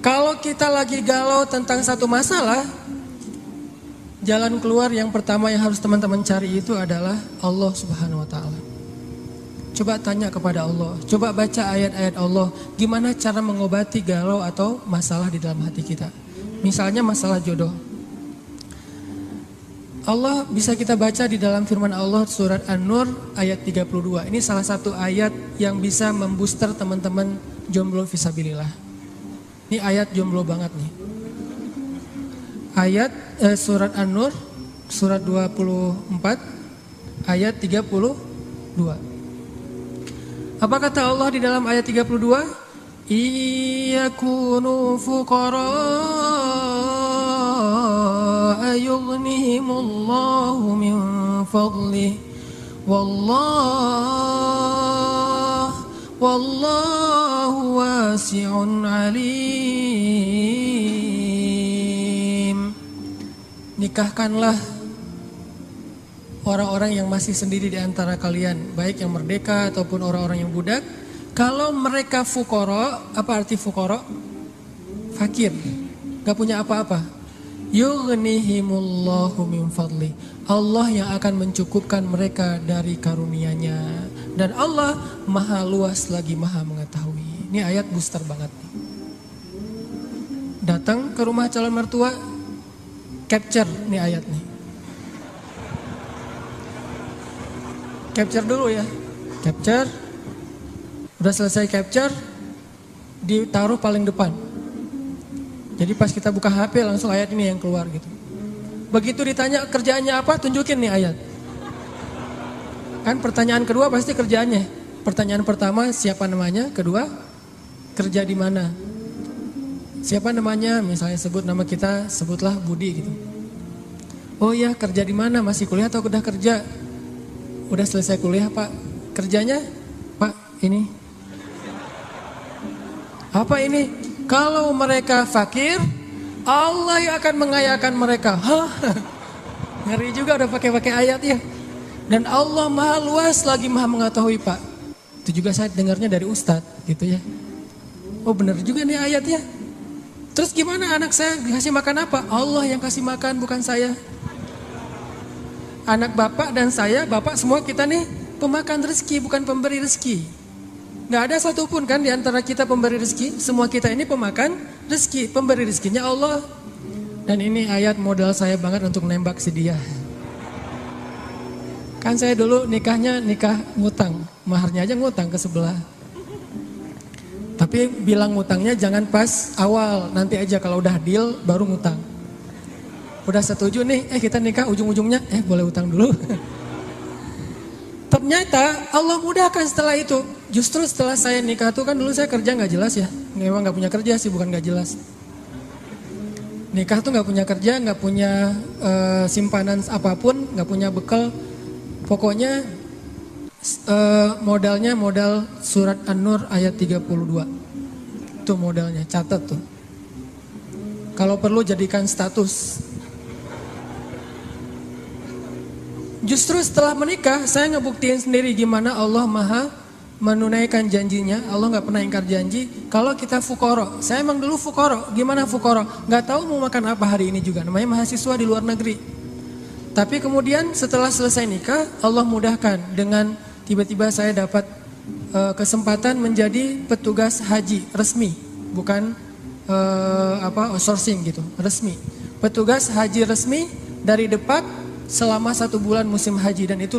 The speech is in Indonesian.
Kalau kita lagi galau tentang satu masalah, jalan keluar yang pertama yang harus teman-teman cari itu adalah Allah Subhanahu wa taala. Coba tanya kepada Allah, coba baca ayat-ayat Allah, gimana cara mengobati galau atau masalah di dalam hati kita. Misalnya masalah jodoh. Allah bisa kita baca di dalam firman Allah surat An-Nur ayat 32. Ini salah satu ayat yang bisa membooster teman-teman jomblo visabilillah. Ini ayat jomblo banget nih. Ayat eh, surat An-Nur surat 24 ayat 32. Apa kata Allah di dalam ayat 32? Iyakunu fuqara yughnihimullahu min fadlih wallah wallahu wasi'un alim. Nikahkanlah orang-orang yang masih sendiri di antara kalian baik yang merdeka ataupun orang-orang yang budak. Kalau mereka fukoro apa arti fukoro? Fakir. Gak punya apa-apa Yughnihimullahu min fadli. Allah yang akan mencukupkan mereka dari karunia-Nya. Dan Allah maha luas lagi maha mengetahui. Ini ayat booster banget. Datang ke rumah calon mertua, capture nih ayat nih. Capture dulu ya. Capture. Udah selesai capture, ditaruh paling depan jadi pas kita buka HP langsung ayat ini yang keluar gitu. Begitu ditanya kerjaannya apa, tunjukin nih ayat. Kan pertanyaan kedua pasti kerjaannya. Pertanyaan pertama siapa namanya, kedua kerja di mana. Siapa namanya, misalnya sebut nama kita, sebutlah Budi gitu. Oh iya kerja di mana, masih kuliah atau udah kerja? Udah selesai kuliah pak, kerjanya pak ini. Apa ini? Kalau mereka fakir, Allah yang akan mengayakan mereka. Hah? Ngeri juga udah pakai-pakai ayat ya. Dan Allah maha luas lagi maha mengetahui pak. Itu juga saya dengarnya dari Ustadz gitu ya. Oh benar juga nih ayatnya. Terus gimana anak saya dikasih makan apa? Allah yang kasih makan bukan saya. Anak bapak dan saya, bapak semua kita nih pemakan rezeki bukan pemberi rezeki. Nggak ada satupun kan di antara kita pemberi rezeki. Semua kita ini pemakan rezeki. Pemberi rezekinya Allah. Dan ini ayat modal saya banget untuk nembak si dia. Kan saya dulu nikahnya nikah ngutang. Maharnya aja ngutang ke sebelah. Tapi bilang ngutangnya jangan pas awal. Nanti aja kalau udah deal baru ngutang. Udah setuju nih, eh kita nikah ujung-ujungnya, eh boleh utang dulu. Ternyata Allah mudahkan setelah itu. Justru setelah saya nikah tuh kan dulu saya kerja nggak jelas ya. Memang nggak punya kerja sih, bukan nggak jelas. Nikah tuh nggak punya kerja, nggak punya uh, simpanan apa pun, nggak punya bekal. Pokoknya uh, modalnya modal surat An-Nur ayat 32. Itu modalnya, catat tuh. Kalau perlu jadikan status Justru setelah menikah saya ngebuktiin sendiri gimana Allah maha menunaikan janjinya. Allah nggak pernah ingkar janji. Kalau kita fukoro, saya emang dulu fukoro. Gimana fukoro? Nggak tahu mau makan apa hari ini juga. Namanya mahasiswa di luar negeri. Tapi kemudian setelah selesai nikah, Allah mudahkan dengan tiba-tiba saya dapat uh, kesempatan menjadi petugas haji resmi, bukan uh, apa outsourcing gitu, resmi. Petugas haji resmi dari depan selama satu bulan musim haji dan itu